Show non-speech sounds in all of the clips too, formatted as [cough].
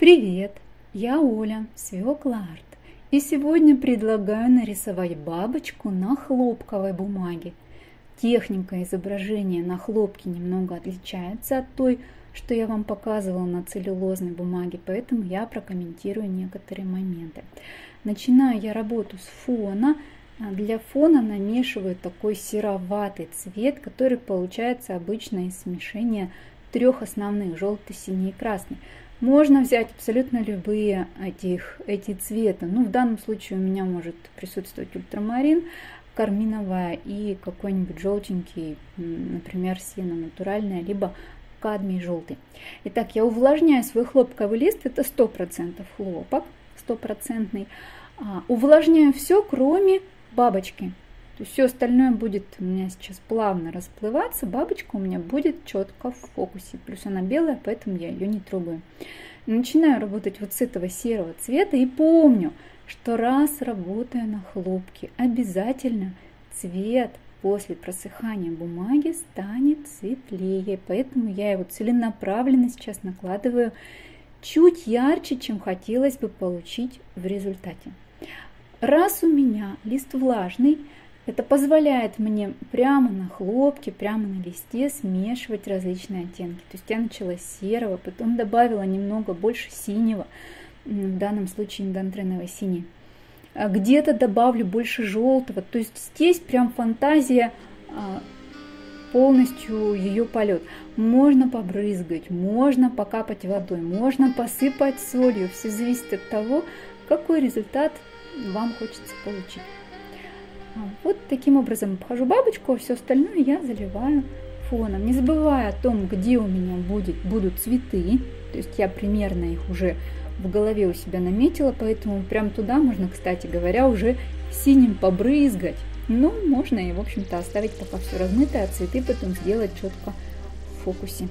Привет, я Оля, свекла арт. И сегодня предлагаю нарисовать бабочку на хлопковой бумаге. Техника изображения на хлопке немного отличается от той, что я вам показывала на целлюлозной бумаге, поэтому я прокомментирую некоторые моменты. Начинаю я работу с фона. Для фона намешиваю такой сероватый цвет, который получается обычно из смешения трех основных, желтый, синий и красный. Можно взять абсолютно любые этих, эти цвета. Ну, в данном случае у меня может присутствовать ультрамарин, карминовая и какой-нибудь желтенький, например, сено натуральное, либо кадмий желтый. Итак, я увлажняю свой хлопковый лист, это 100% хлопок, стопроцентный. А, увлажняю все, кроме бабочки. То все остальное будет у меня сейчас плавно расплываться, бабочка у меня будет четко в фокусе. Плюс она белая, поэтому я ее не трогаю. Начинаю работать вот с этого серого цвета и помню, что раз работая на хлопке, обязательно цвет после просыхания бумаги станет светлее. Поэтому я его целенаправленно сейчас накладываю чуть ярче, чем хотелось бы получить в результате. Раз у меня лист влажный, это позволяет мне прямо на хлопке, прямо на листе смешивать различные оттенки. То есть я начала с серого, потом добавила немного больше синего, в данном случае индантреновой синий. А где-то добавлю больше желтого. То есть здесь прям фантазия а, полностью ее полет. Можно побрызгать, можно покапать водой, можно посыпать солью. Все зависит от того, какой результат вам хочется получить. Вот таким образом обхожу бабочку, а все остальное я заливаю фоном. Не забывая о том, где у меня будет, будут цветы, то есть я примерно их уже в голове у себя наметила, поэтому прям туда можно, кстати говоря, уже синим побрызгать. Ну, можно и, в общем-то, оставить пока все размытое, а цветы потом сделать четко в фокусе.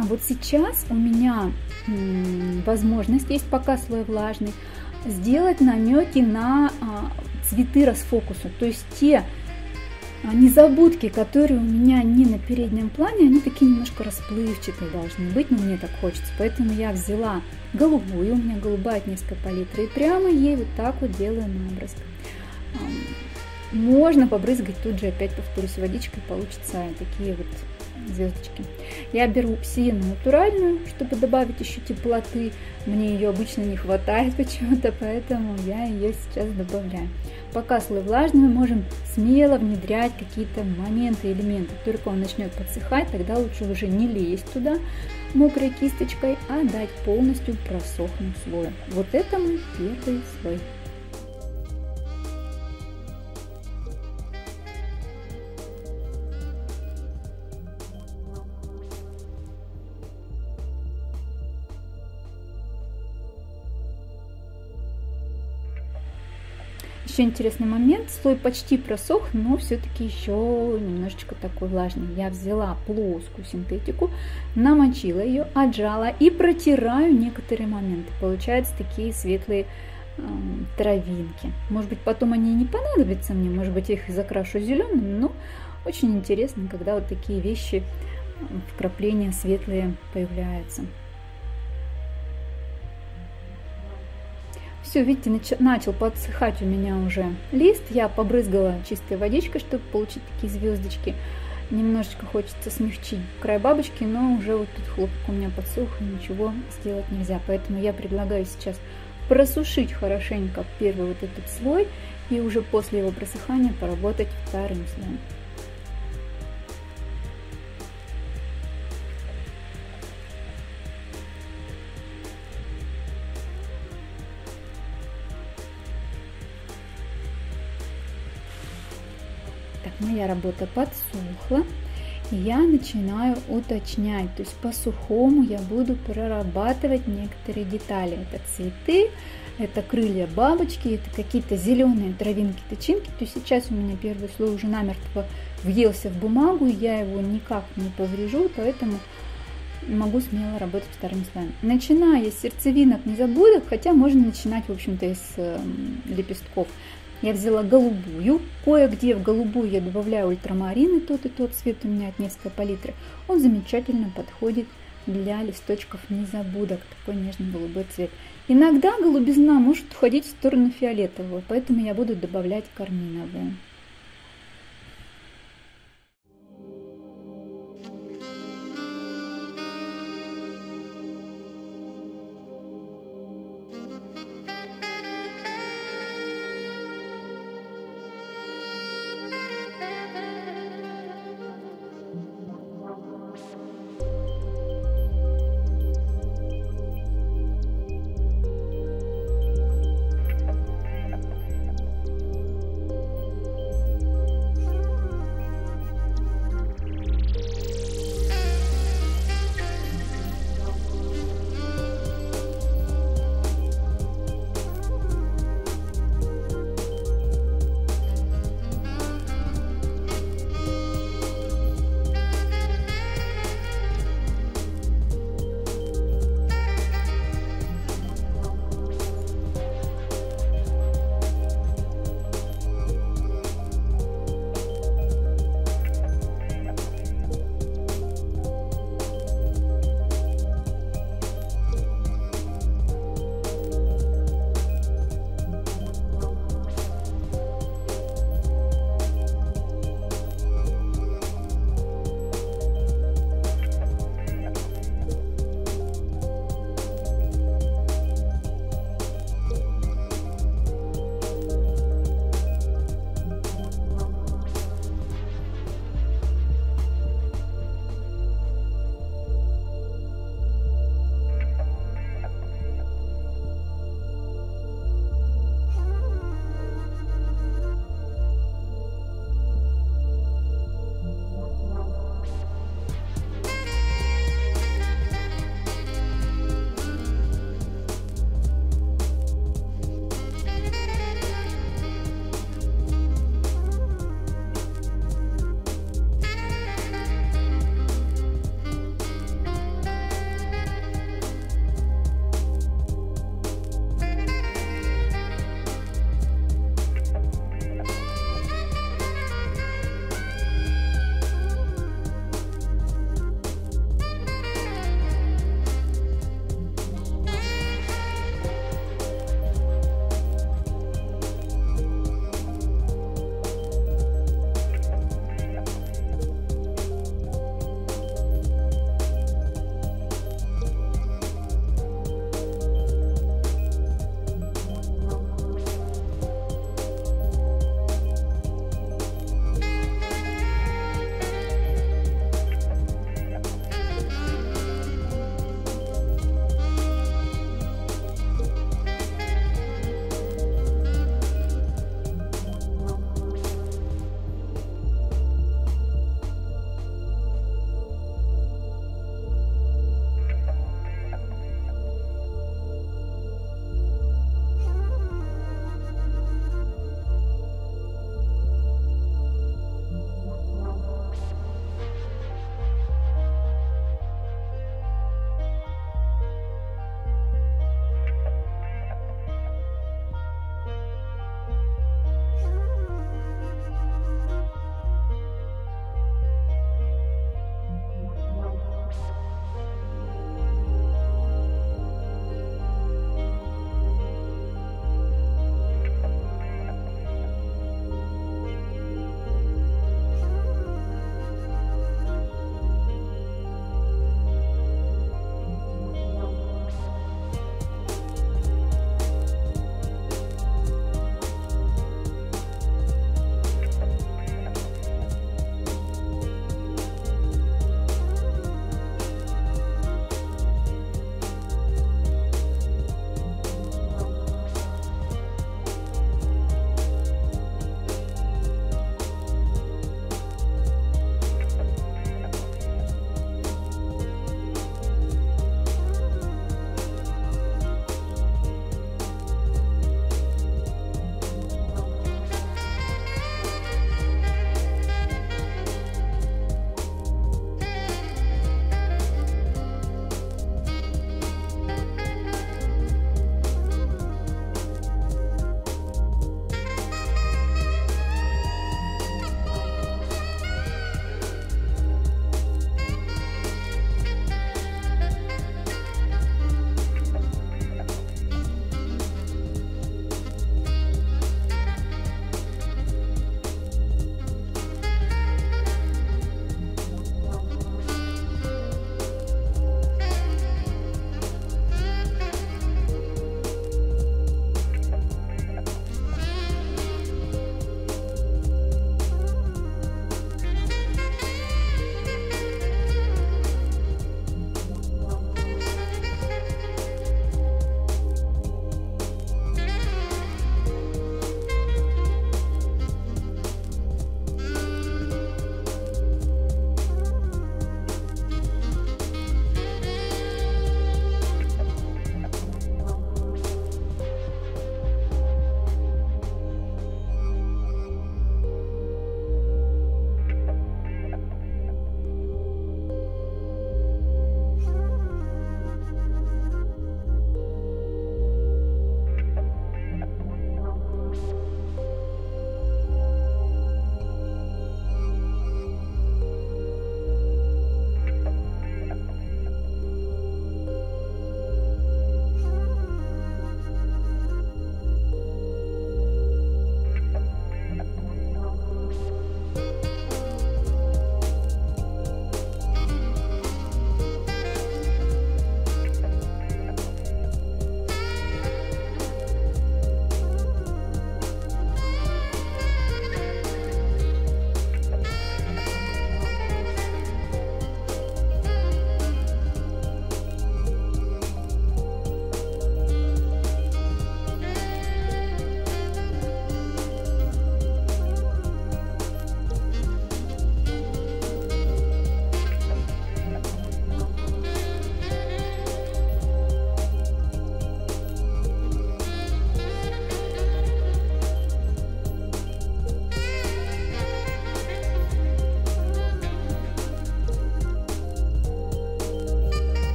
А вот сейчас у меня возможность, есть пока слой влажный, сделать намеки на а, цветы расфокуса. То есть те а, незабудки, которые у меня не на переднем плане, они такие немножко расплывчатые должны быть, но мне так хочется. Поэтому я взяла голубую, у меня голубая от низкой палитры, и прямо ей вот так вот делаю наброск. Можно побрызгать тут же, опять повторюсь, водичкой, получится такие вот звездочки. Я беру сиену натуральную, чтобы добавить еще теплоты. Мне ее обычно не хватает [laughs] почему-то, поэтому я ее сейчас добавляю. Пока слой влажный, мы можем смело внедрять какие-то моменты, элементы. Только он начнет подсыхать, тогда лучше уже не лезть туда мокрой кисточкой, а дать полностью просохнуть слоем. Вот это мой первый слой. Еще интересный момент, слой почти просох, но все-таки еще немножечко такой влажный. Я взяла плоскую синтетику, намочила ее, отжала и протираю некоторые моменты. Получаются такие светлые травинки. Может быть, потом они не понадобятся мне, может быть, их закрашу зеленым, но очень интересно, когда вот такие вещи, вкрапления светлые появляются. Все, видите, начал подсыхать у меня уже лист. Я побрызгала чистой водичкой, чтобы получить такие звездочки. Немножечко хочется смягчить край бабочки, но уже вот тут хлопок у меня подсох, и ничего сделать нельзя. Поэтому я предлагаю сейчас просушить хорошенько первый вот этот слой и уже после его просыхания поработать вторым слоем. Моя работа подсохла. Я начинаю уточнять, то есть по сухому я буду прорабатывать некоторые детали. Это цветы, это крылья бабочки, это какие-то зеленые травинки, тычинки. То есть сейчас у меня первый слой уже намертво въелся в бумагу, я его никак не поврежу, поэтому могу смело работать вторым слоем. Начиная с сердцевинок незабудок, хотя можно начинать, в общем-то, из э, лепестков. Я взяла голубую, кое-где в голубую я добавляю ультрамарин, и тот и тот цвет у меня от несколько палитры. Он замечательно подходит для листочков незабудок, такой нежный голубой цвет. Иногда голубизна может уходить в сторону фиолетового, поэтому я буду добавлять карминовую.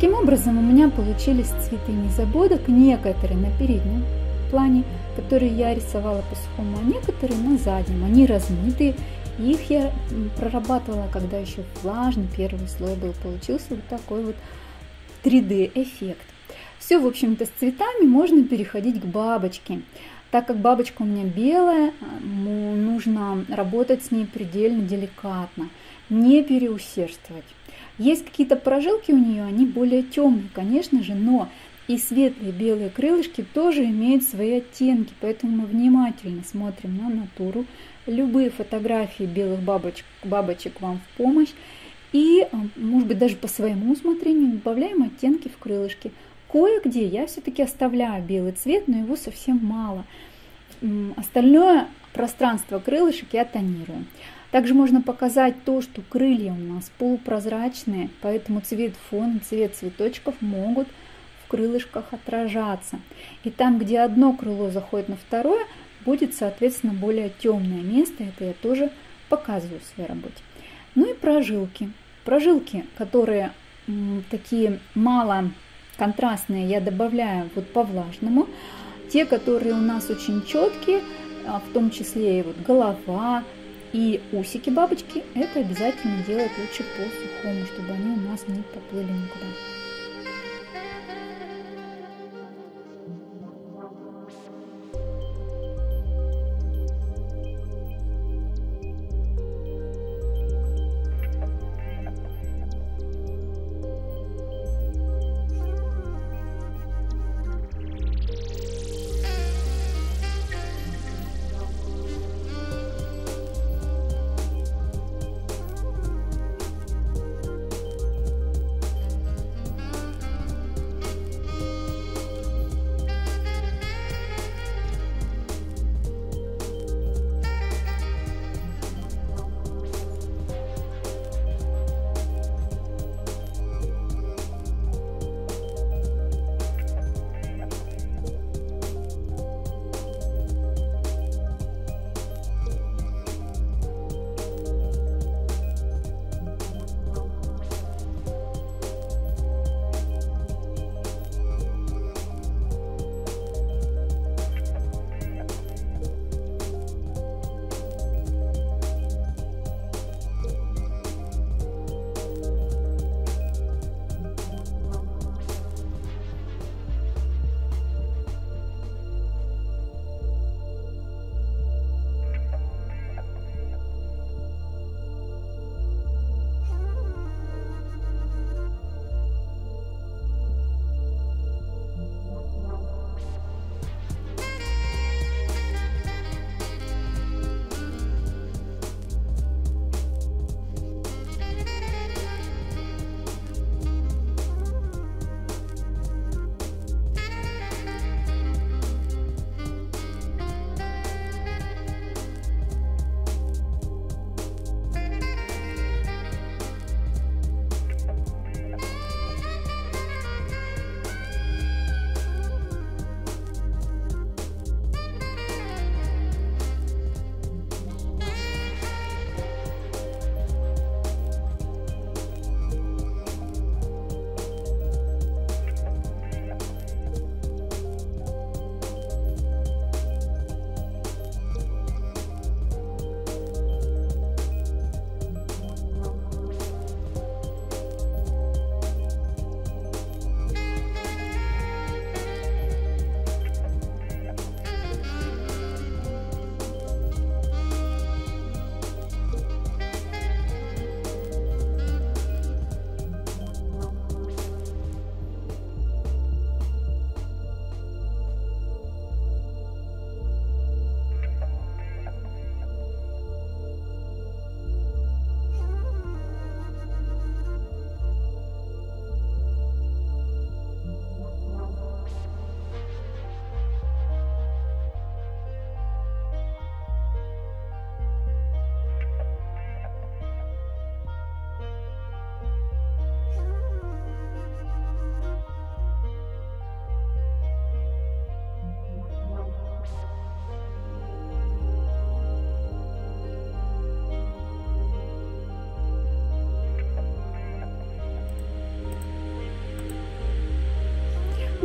Таким образом, у меня получились цветы незабудок, некоторые на переднем плане, которые я рисовала по сухому, а некоторые на заднем. Они размытые, их я прорабатывала, когда еще влажный первый слой был. Получился вот такой вот 3D эффект. Все, в общем-то, с цветами можно переходить к бабочке. Так как бабочка у меня белая, нужно работать с ней предельно деликатно, не переусердствовать. Есть какие-то прожилки у нее, они более темные, конечно же, но и светлые белые крылышки тоже имеют свои оттенки, поэтому мы внимательно смотрим на натуру. Любые фотографии белых бабочек, бабочек вам в помощь. И, а, может быть, даже по своему усмотрению добавляем оттенки в крылышки. Кое-где я все-таки оставляю белый цвет, но его совсем мало. Остальное пространство крылышек я тонирую. Также можно показать то, что крылья у нас полупрозрачные, поэтому цвет фона, цвет цветочков могут в крылышках отражаться. И там, где одно крыло заходит на второе, будет, соответственно, более темное место. Это я тоже показываю в своей работе. Ну и прожилки. Прожилки, которые такие мало контрастные я добавляю вот по влажному. Те, которые у нас очень четкие, а, в том числе и вот голова, и усики бабочки, это обязательно делать лучше по сухому, чтобы они у нас не поплыли никуда.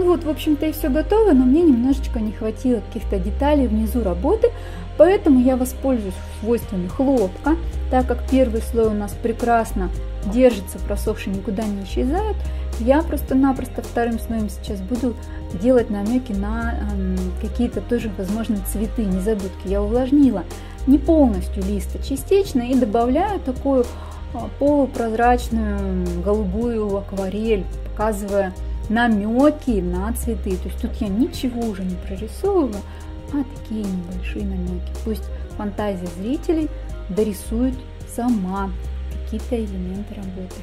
Вот, в общем-то, и все готово, но мне немножечко не хватило каких-то деталей внизу работы, поэтому я воспользуюсь свойствами хлопка, так как первый слой у нас прекрасно держится, просохший, никуда не исчезает. Я просто-напросто вторым слоем сейчас буду делать намеки на э, какие-то тоже, возможно, цветы, незабудки. Я увлажнила не полностью лист, а частично и добавляю такую а, полупрозрачную голубую акварель, показывая намеки на цветы. То есть тут я ничего уже не прорисовываю, а такие небольшие намеки. Пусть фантазия зрителей дорисует сама какие-то элементы работы.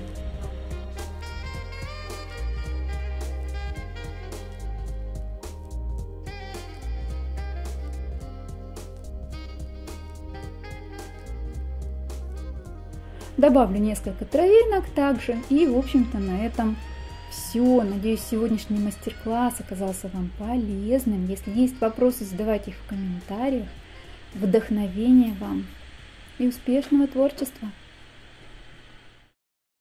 Добавлю несколько травинок также. И, в общем-то, на этом все. Надеюсь, сегодняшний мастер-класс оказался вам полезным. Если есть вопросы, задавайте их в комментариях. Вдохновения вам и успешного творчества!